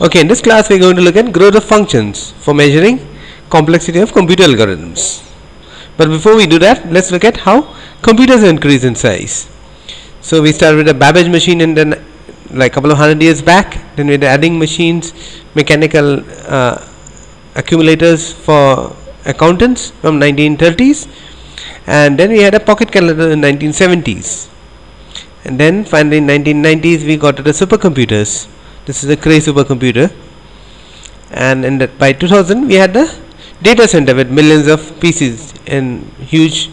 Okay, in this class we are going to look at growth of functions for measuring complexity of computer algorithms. But before we do that, let's look at how computers increase in size. So we start with a Babbage machine and then like a couple of hundred years back, then we had adding machines, mechanical uh, accumulators for accountants from 1930s and then we had a pocket calculator in 1970s and then finally in 1990s we got to the supercomputers this is a cray supercomputer. And in that by 2000 we had the data center with millions of PCs in huge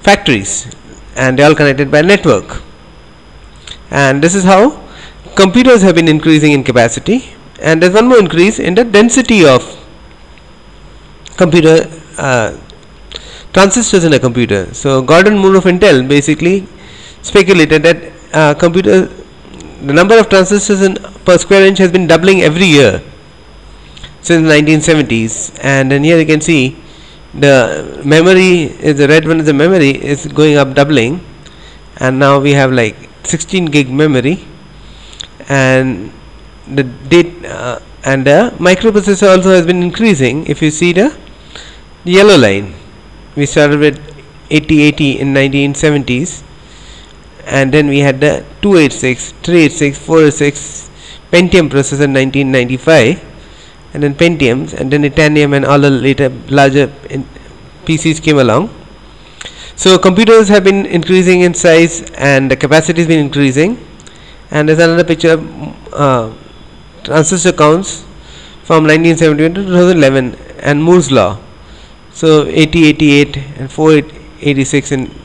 factories. And they all connected by network. And this is how computers have been increasing in capacity. And there's one more increase in the density of computer uh, transistors in a computer. So Gordon Moore of Intel basically speculated that uh, computer the number of transistors in per square inch has been doubling every year since 1970s and then here you can see the memory is the red one is the memory is going up doubling. And now we have like 16 gig memory. And the date uh, and the microprocessor also has been increasing. If you see the yellow line we started with 8080 in 1970s and then we had the 286 386 486 pentium processor in 1995 and then pentiums and then itanium and all the later larger pcs came along. So computers have been increasing in size and the capacity has been increasing. And there's another picture of uh, transistor counts from 1971 to 2011 and Moore's law. So 8088 and 486 in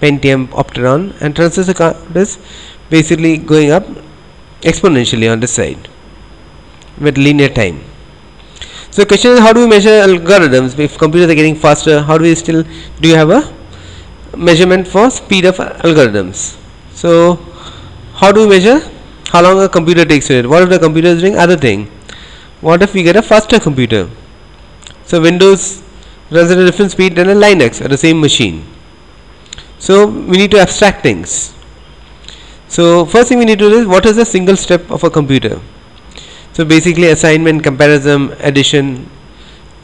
Pentium Opteron and transistor count is basically going up exponentially on this side with linear time. So question is how do we measure algorithms? If computers are getting faster how do we still do you have a measurement for speed of algorithms? So how do we measure how long a computer takes read what if the computer is doing other thing? What if we get a faster computer? So windows runs at a different speed than a linux at the same machine so we need to abstract things. So first thing we need to do is what is a single step of a computer? So basically assignment comparison addition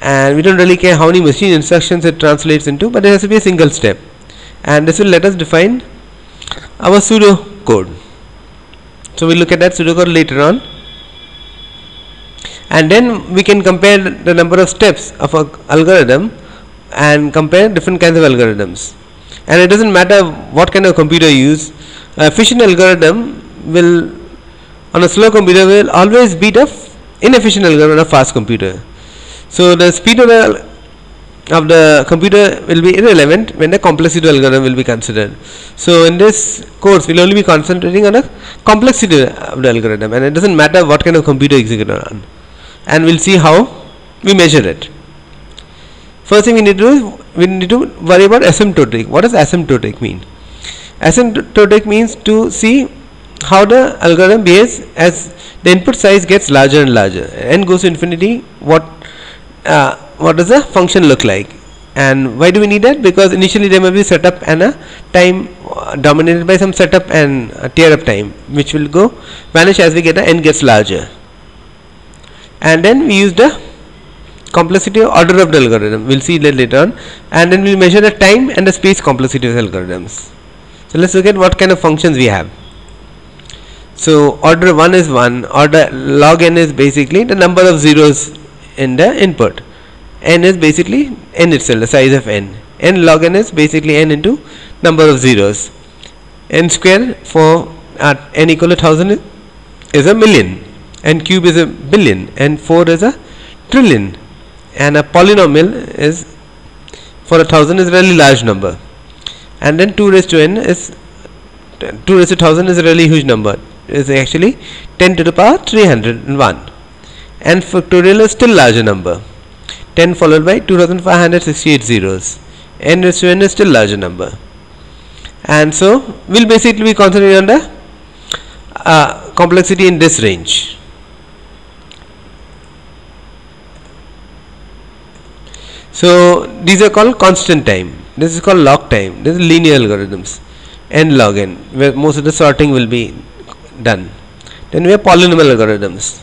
and we don't really care how many machine instructions it translates into but there has to be a single step. And this will let us define our pseudo code so we'll look at that pseudo code later on. And then we can compare the number of steps of a algorithm and compare different kinds of algorithms and it doesn't matter what kind of computer you use a efficient algorithm will on a slow computer will always beat a inefficient algorithm on a fast computer so the speed of the of the computer will be irrelevant when the complexity algorithm will be considered. So in this course we will only be concentrating on the complexity of the algorithm and it doesn't matter what kind of computer you executed on and we will see how we measure it. First thing we need to do we need to worry about asymptotic. What does asymptotic mean? Asymptotic means to see how the algorithm behaves as the input size gets larger and larger. n goes to infinity. What uh, what does the function look like? And why do we need that? Because initially there may be setup and a time uh, dominated by some setup and tear up time, which will go vanish as we get the n gets larger. And then we use the complexity of order of the algorithm. We'll see that later on. And then we'll measure the time and the space complexity of algorithms. So let's look at what kind of functions we have. So order 1 is 1, order log n is basically the number of zeros in the input. n is basically n itself, the size of n. n log n is basically n into number of zeros. n square for at n equal to 1000 is a million, n cube is a billion, n 4 is a trillion, and a polynomial is for a thousand is really large number. And then 2 raised to n is 2 raised to 1000 is a really huge number. Is actually 10 to the power 301 and factorial is still larger number. 10 followed by 2568 zeros. N raised to n is still larger number. And so we'll basically be concentrating on the uh, complexity in this range so these are called constant time. This is called log time. This is linear algorithms. N log n where most of the sorting will be done. Then we have polynomial algorithms.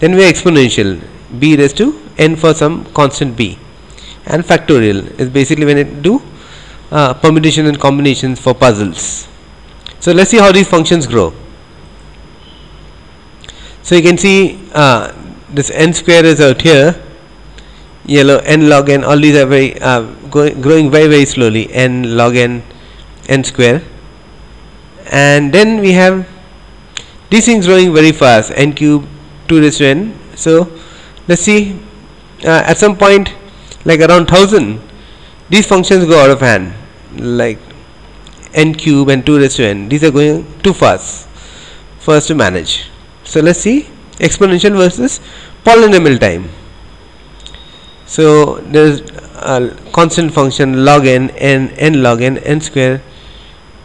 Then we have exponential. B raised to n for some constant b. And factorial is basically when it do uh, permutation and combinations for puzzles. So let's see how these functions grow. So you can see uh, this n square is out here yellow n log n all these are very uh, growing very very slowly n log n n square. And then we have these things growing very fast n cube 2 raised to n. So let's see uh, at some point like around 1000 these functions go out of hand like n cube and 2 raised to n. These are going too fast for us to manage. So let's see exponential versus polynomial time so there's a constant function log n n n log n n square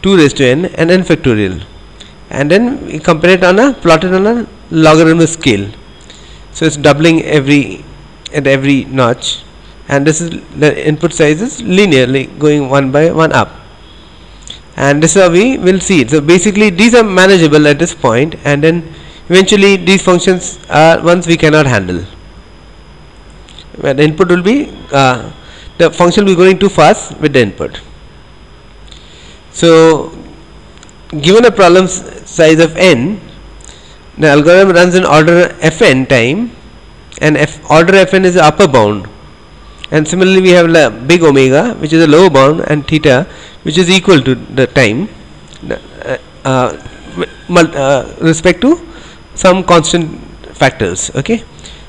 2 raised to n and n factorial. And then we compare it on a plotted on a logarithmic scale. So it's doubling every at every notch. And this is the input size is linearly going one by one up. And this is how we will see it. So basically these are manageable at this point and then eventually these functions are ones we cannot handle where the input will be uh, the function will be going too fast with the input. So given a problem size of n the algorithm runs in order fn time and f order fn is the upper bound. And similarly we have la big omega which is a lower bound and theta which is equal to the time uh, uh, uh, respect to some constant factors okay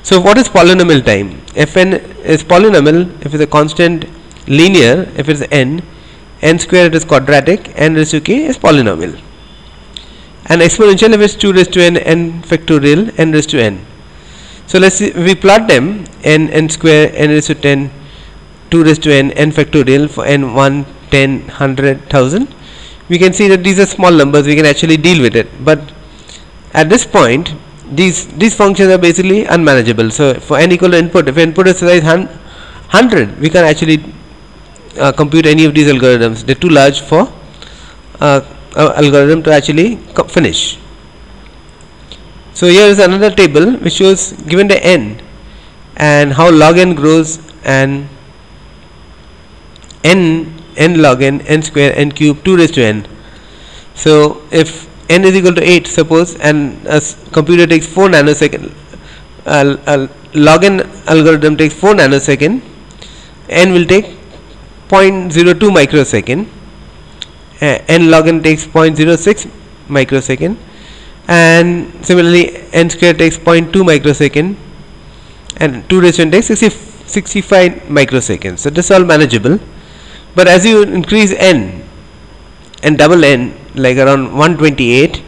so what is polynomial time? Fn is polynomial if it's a constant linear if it's n n square it is quadratic n raised to k is polynomial. And exponential if it's 2 raised to n n factorial n raised to n. So let's see we plot them n n square n raised to 10 2 raised to n n factorial for n 1 10 100 1000 we can see that these are small numbers we can actually deal with it. But at this point these these functions are basically unmanageable. So for n equal to input if input is size 100 we can actually uh, compute any of these algorithms. They're too large for uh, algorithm to actually finish. So here is another table which shows given the n and how log n grows and n n log n n square n cube 2 raised to n. So if n is equal to 8 suppose and a computer takes 4 nanosecond uh, uh, log n algorithm takes 4 nanosecond n will take 0.02 microsecond uh, n log n takes 0.06 microsecond and similarly n square takes 0.2 microsecond and 2 raised to n takes 60, 65 microseconds so this is all manageable. But as you increase n and double n like around 128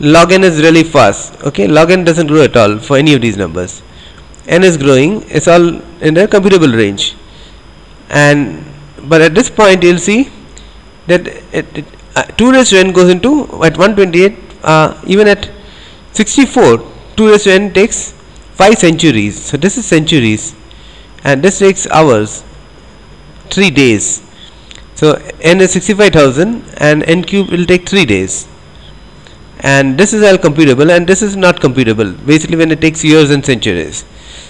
log n is really fast okay? Log n doesn't grow at all for any of these numbers. N is growing it's all in the computable range. And but at this point you'll see that it, it, uh, 2 raised to n goes into at 128 uh, even at 64 2 raised to n takes 5 centuries. So this is centuries and this takes hours 3 days so n is 65000 and n cube will take 3 days. And this is all computable and this is not computable. Basically when it takes years and centuries.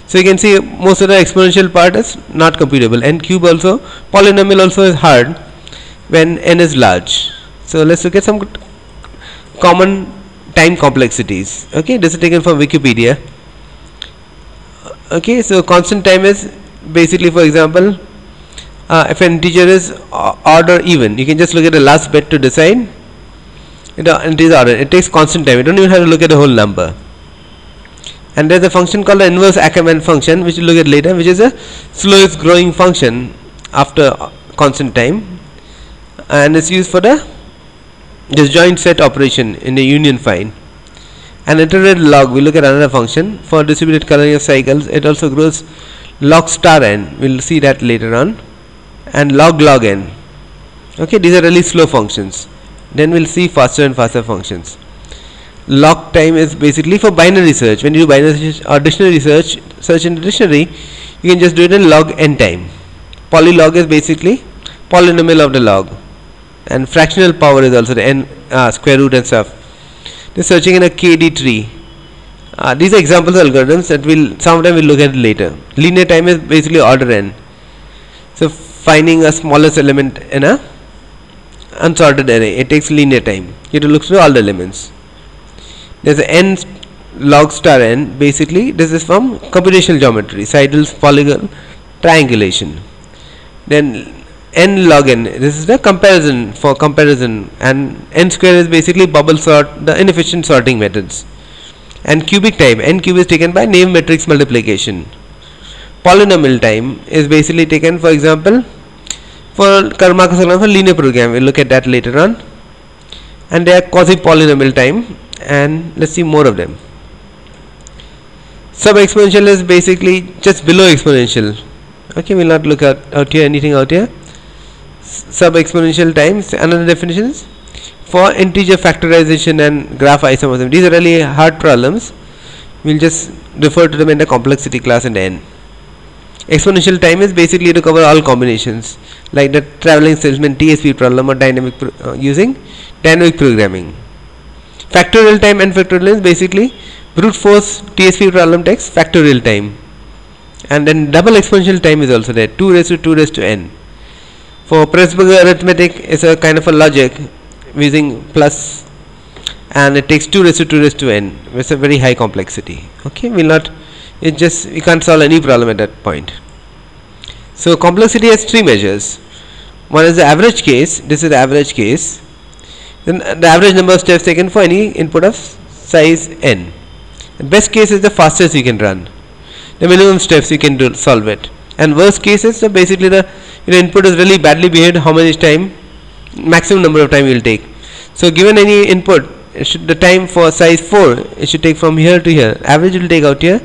So you can see most of the exponential part is not computable. N cube also polynomial also is hard when n is large. So let's look at some common time complexities. Okay this is taken from wikipedia. Okay so constant time is basically for example uh, if an integer is odd or even you can just look at the last bit to decide it, it is order it takes constant time. You don't even have to look at the whole number. And there's a function called the inverse Ackermann function which we'll look at later which is a slowest growing function after constant time. And it's used for the disjoint set operation in the union find and iterated log we look at another function. For distributed coloring of cycles it also grows log star n. We'll see that later on and log log n. Okay these are really slow functions. Then we'll see faster and faster functions. Log time is basically for binary search. When you do binary search or dictionary search search in the dictionary you can just do it in log n time. Polylog is basically polynomial of the log. And fractional power is also the n uh, square root and stuff. Searching in a KD tree. Uh, these are examples of algorithms that we'll sometime we'll look at later. Linear time is basically order n. So finding a smallest element in a unsorted array. It takes linear time. It looks through all the elements. There's n log star n. Basically this is from computational geometry Seidel's polygon triangulation. Then n log n this is the comparison for comparison. And n square is basically bubble sort the inefficient sorting methods. And cubic time n cube is taken by naive matrix multiplication. Polynomial time is basically taken for example for Karmarkar for linear program. We'll look at that later on. And they are quasi polynomial time. And let's see more of them. Sub exponential is basically just below exponential. Okay we'll not look at out here anything out here. Sub exponential times another definition is for integer factorization and graph isomorphism. These are really hard problems. We'll just refer to them in the complexity class in the end exponential time is basically to cover all combinations like the traveling salesman TSP problem or dynamic uh, using dynamic programming. Factorial time and factorial is basically brute force TSP problem takes factorial time. And then double exponential time is also there 2 raised to 2 raised to n. For Presburger arithmetic is a kind of a logic using plus and it takes 2 raised to 2 raised to n. With a very high complexity. Okay we'll not it just we can't solve any problem at that point. So complexity has three measures. One is the average case this is the average case. Then uh, the average number of steps taken for any input of size n. The best case is the fastest you can run. The minimum steps you can do solve it. And worst case is basically the you know, input is really badly behaved how much time maximum number of time you will take. So given any input should the time for size 4 it should take from here to here. Average will take out here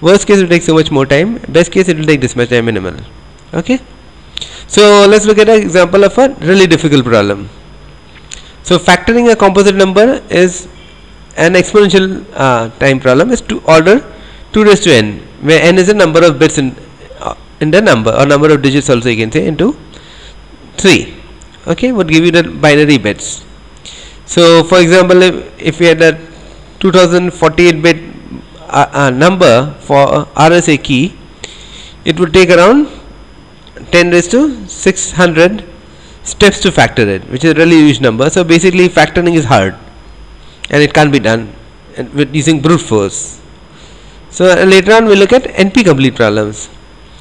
worst case it will take so much more time. Best case it will take this much time minimal. Okay? So let's look at an example of a really difficult problem. So factoring a composite number is an exponential uh, time problem. Is to order 2 raised to n where n is the number of bits in uh, in the number or number of digits also you can say into 3 okay? Would give you the binary bits. So for example if, if we had a 2048 bit uh, number for RSA key it would take around 10 raised to 600 steps to factor it which is a really huge number. So basically factoring is hard and it can't be done with using brute force. So uh, later on we look at NP complete problems.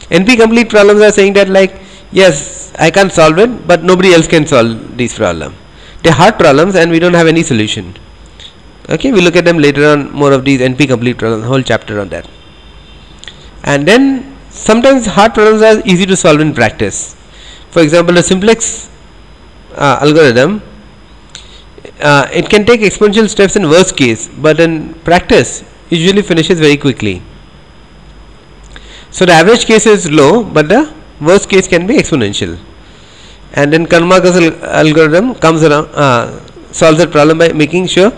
NP complete problems are saying that like yes I can solve it but nobody else can solve these problems. They're hard problems and we don't have any solution okay we look at them later on more of these NP complete problems whole chapter on that. And then sometimes hard problems are easy to solve in practice. For example the simplex uh, algorithm uh, it can take exponential steps in worst case but in practice usually finishes very quickly. So the average case is low but the worst case can be exponential. And then Karmarkar algorithm comes around uh, solves that problem by making sure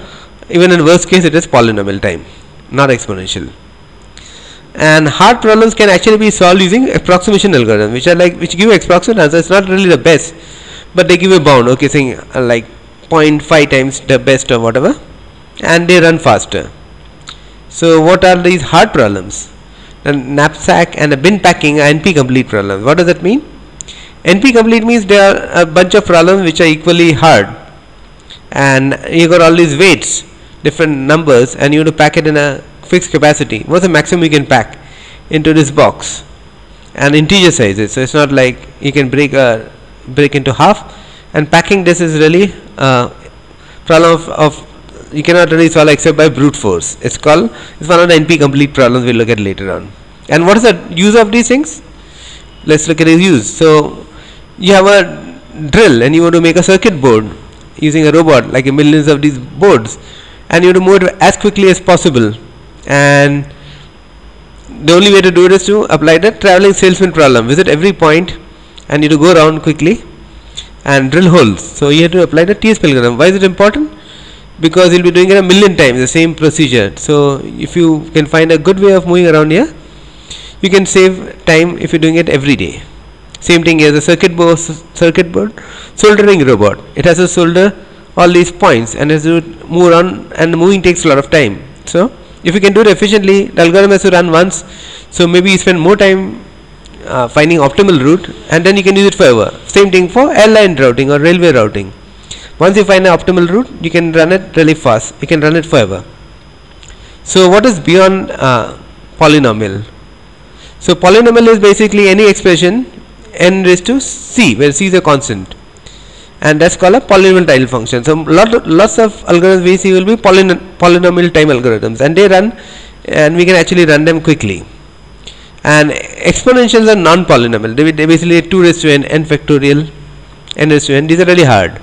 even in worst case it is polynomial time not exponential. And hard problems can actually be solved using approximation algorithm which are like which give approximate answer. It's not really the best but they give a bound. Okay saying uh, like 0.5 times the best or whatever and they run faster. So what are these hard problems? A knapsack and a bin packing are NP complete problems. What does that mean? NP complete means there are a bunch of problems which are equally hard. And you got all these weights different numbers and you want to pack it in a fixed capacity. What's the maximum you can pack into this box? And integer sizes. So it's not like you can break a break into half. And packing this is really uh, problem of, of you cannot really solve except by brute force. It's called it's one of the NP complete problems we'll look at later on. And what is the use of these things? Let's look at its use. So you have a drill and you want to make a circuit board using a robot like a millions of these boards and you want to move it as quickly as possible. And the only way to do it is to apply the traveling salesman problem. Visit every point and you have to go around quickly and drill holes. So you have to apply the TSP algorithm. Why is it important? Because you'll be doing it a million times the same procedure. So if you can find a good way of moving around here you can save time if you're doing it every day. Same thing here the circuit board circuit board soldering robot. It has a solder all these points and as you move on and moving takes a lot of time. So if you can do it efficiently the algorithm has to run once so maybe you spend more time uh, finding optimal route and then you can use it forever. Same thing for airline routing or railway routing. Once you find an optimal route you can run it really fast. You can run it forever. So what is beyond uh, polynomial? So polynomial is basically any expression n raised to c where c is a constant and that's called a polynomial time function. So lot lots of algorithms we see will be polynom polynomial time algorithms and they run and we can actually run them quickly. And exponentials are non-polynomial. They, they basically 2 raised to n, n factorial, n raised to n. These are really hard.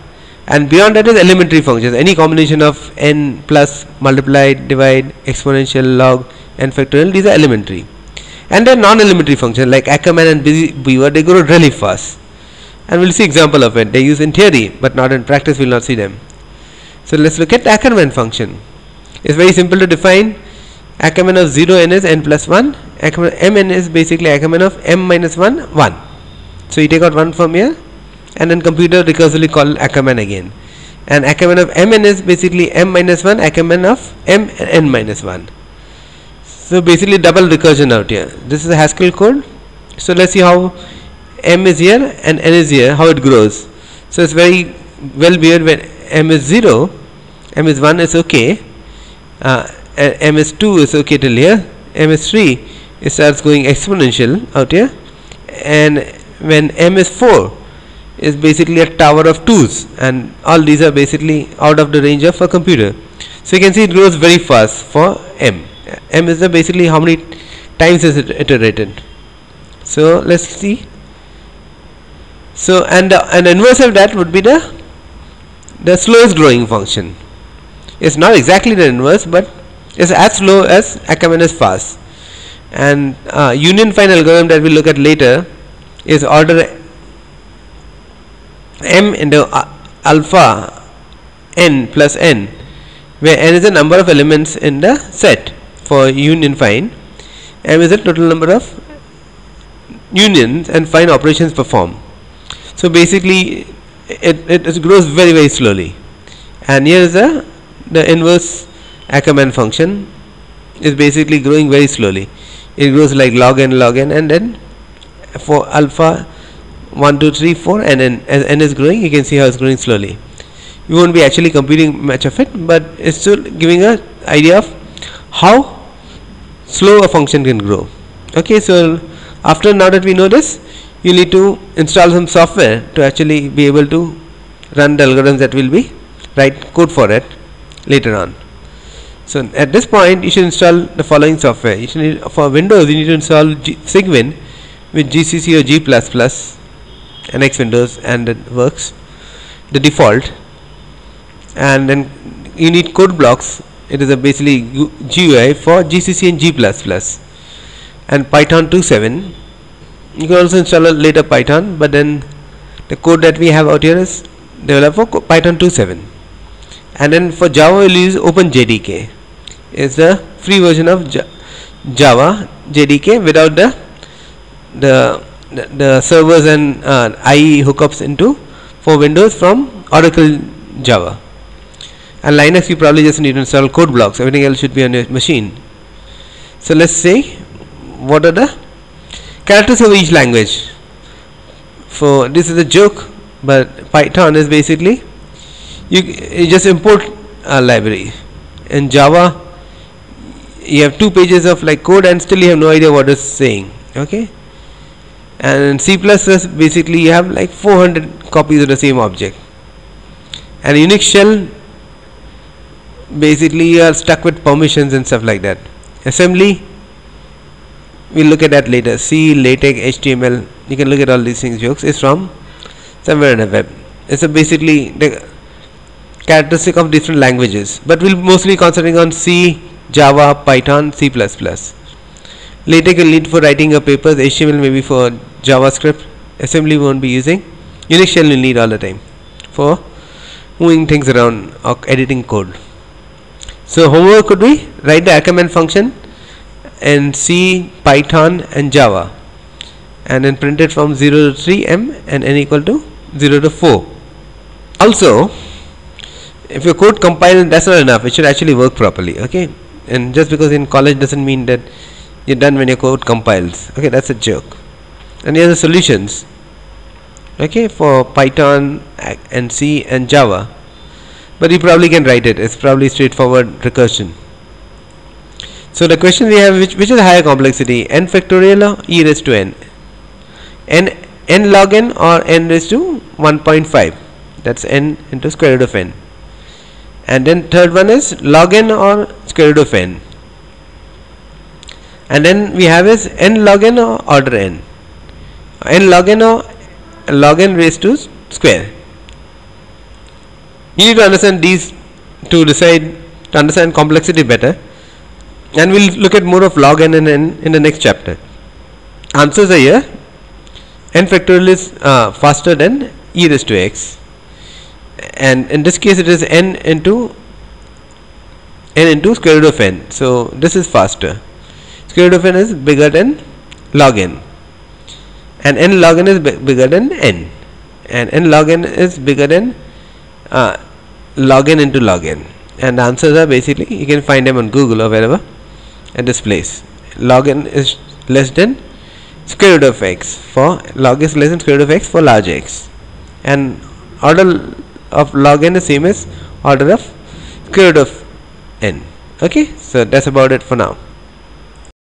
And beyond that is elementary functions. Any combination of n plus, multiply, divide, exponential, log, n factorial. These are elementary. And then non-elementary functions like Ackermann and Busy Beaver. They grow really fast and we'll see example of it. They use in theory but not in practice we'll not see them. So let's look at Ackermann function. It's very simple to define. Ackermann of 0 n is n plus 1 Ackermann, mn is basically Ackermann of m minus 1 1 so you take out 1 from here and then computer recursively call Ackermann again. And Ackermann of mn is basically m minus 1 Ackermann of m n minus 1 so basically double recursion out here. This is a Haskell code. So let's see how m is here and n is here how it grows. So it's very well behaved when m is 0 m is 1 is okay uh, m is 2 is okay till here m is 3 it starts going exponential out here and when m is 4 is basically a tower of 2's and all these are basically out of the range of a computer. So you can see it grows very fast for m. M is the basically how many times is it iterated. So let's see so and uh, an inverse of that would be the the slowest growing function. It's not exactly the inverse, but it's as slow as Ackermann fast. And uh, union find algorithm that we look at later is order m into uh, alpha n plus n, where n is the number of elements in the set for union find, m is the total number of unions and find operations performed. So basically it, it, grows very very slowly and here is the, the inverse Ackermann function is basically growing very slowly. It grows like log n log n and then for alpha 1 2 3 4 and then as n is growing you can see how it's growing slowly. We won't be actually computing much of it but it's still giving a idea of how slow a function can grow. Okay so after now that we know this you need to install some software to actually be able to run the algorithms that will be write code for it later on. So at this point you should install the following software. You should need, for windows you need to install G Cygwin with gcc or g++ and x windows and it works the default. And then you need code blocks. It is a basically GUI for GCC and G++ and Python 2.7 you can also install a later python but then the code that we have out here is developed for python 2.7 and then for java we'll use openjdk. It's the free version of java jdk without the the the, servers and uh, IE hookups into for Windows from Oracle Java. And Linux you probably just need to install code blocks. Everything else should be on your machine. So let's say what are the characters of each language. For this is a joke but python is basically you, you just import a library. In java you have two pages of like code and still you have no idea what it's saying okay? And C++ basically you have like 400 copies of the same object. And Unix shell basically you are stuck with permissions and stuff like that. Assembly we'll look at that later. C LaTeX HTML you can look at all these things jokes is from somewhere in the web. It's a basically the characteristic of different languages but we'll mostly concentrating on C Java Python C++ LaTeX will need for writing your papers. HTML maybe for JavaScript. Assembly won't be using. Unix shell will need all the time for moving things around or editing code. So homework could be write the Ackermann function and C, Python and Java. And then print it from 0 to 3 m and n equal to 0 to 4 also if your code compiles that's not enough it should actually work properly okay? And just because in college doesn't mean that you're done when your code compiles okay? That's a joke. And here are the solutions okay? For python and c and java. But you probably can write it. It's probably straightforward recursion so the question we have which, which is higher complexity? n factorial or e raised to n? N n log n or n raised to 1.5 that's n into square root of n. And then third one is log n or square root of n. And then we have is n log n or order n? N log n or log n raised to square? You need to understand these to decide to understand complexity better and we'll look at more of log n and n in the next chapter. Answers are here. N factorial is uh, faster than e raised to x. And in this case it is n into n into square root of n. So this is faster. Square root of n is bigger than log n. And n log n is bigger than n. And n log n is bigger than uh, log n into log n. And the answers are basically you can find them on google or wherever at this place. Log n is less than square root of x for log is less than square root of x for large x. And order of log n is same as order of square root of n. Okay? So that's about it for now